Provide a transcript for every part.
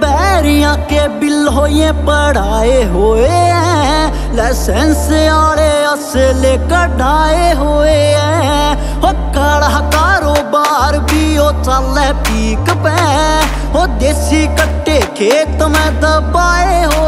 बैरिया के बिल होए पढ़ाए हुए हैं लाइसेंस आले असले कढ़ाए हुए हैं हो काला कारोबार भी ओ चल पीक पे हो देसी कट्टे खेत में दबाए हुए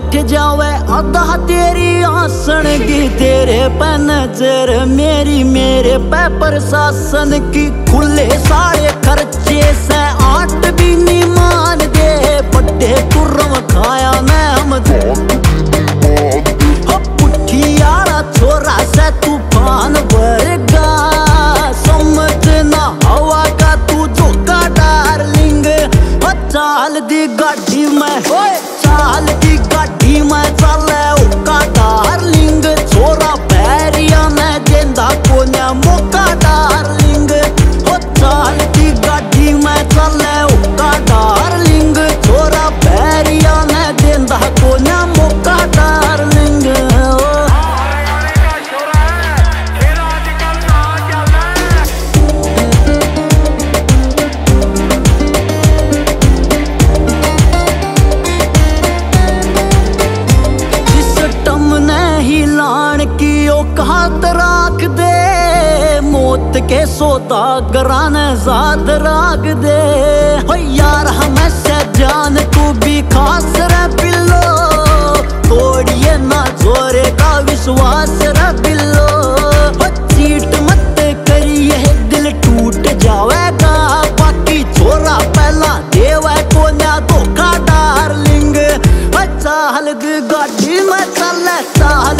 बैठ जावे आधा तेरी आसन की, तेरे पे नज़र मेरी, मेरे पे प्रशासन की। खुले सारे खर्चे से आठ भी नहीं मान दे, बड्डे कुर्रम खाया मैं हम हो छोरा दी गाड़ी डार्लिंग हो चाल दी गाड़ी में चले ओका डार्लिंग छोरा पैरिया कोन्या मौका डार्लिंग ओ। सिस्टम ने ही लान की औकात दे मौत के सोता गरान जात राख दे। हो यार हमेशा जान तू भी खास रे पिल्लो। तोड़िए ना जोरे का विश्वास रे पिल्लो। चीट मत करिए, दिल टूट जावेगा। बाकी छोरा पहला देवे, कोन्या धोखा डार्लिंग दी गाड़ी में चले चाल